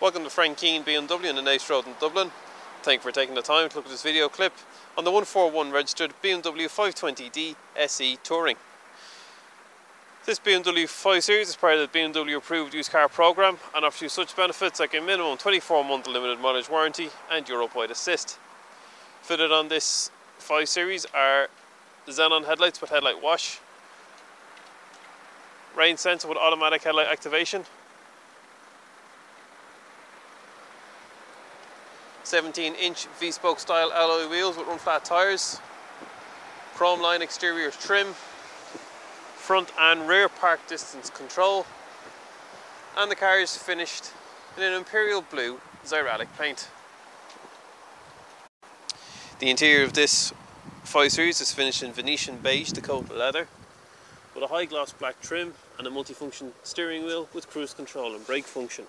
Welcome to Frank Keane BMW in the Naas Road in Dublin. Thank you for taking the time to look at this video clip on the 141 registered BMW 520d SE Touring. This BMW 5 Series is part of the BMW approved used car programme and offers you such benefits like a minimum 24 month limited mileage warranty and Europe-wide assist. Fitted on this 5 Series are xenon headlights with headlight wash, rain sensor with automatic headlight activation, 17 inch V-spoke style alloy wheels with run flat tyres, chrome line exterior trim, front and rear park distance control, and the car is finished in an imperial blue Xirallic paint. The interior of this 5 Series is finished in Venetian beige Dakota leather with a high gloss black trim and a multifunction steering wheel with cruise control and brake function.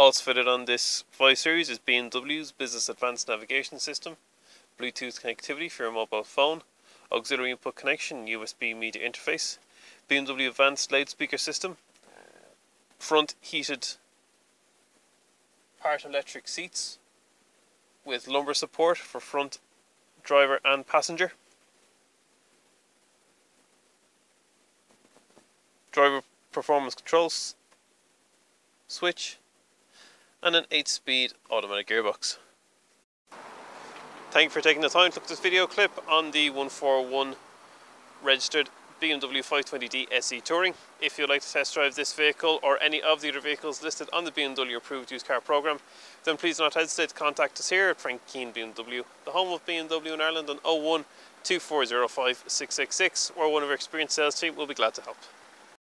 Also fitted on this 5 Series is BMW's Business Advanced Navigation System, Bluetooth connectivity for your mobile phone, auxiliary input connection, USB media interface, BMW Advanced loudspeaker system, front heated part electric seats with lumbar support for front driver and passenger. Driver performance controls switch and an 8 speed automatic gearbox. Thank you for taking the time to look at this video clip on the 141 registered BMW 520d SE Touring. If you'd like to test drive this vehicle or any of the other vehicles listed on the BMW approved used car programme, then please do not hesitate to contact us here at Frank Keane BMW, the home of BMW in Ireland on 01 2405 666, where one of our experienced sales team will be glad to help.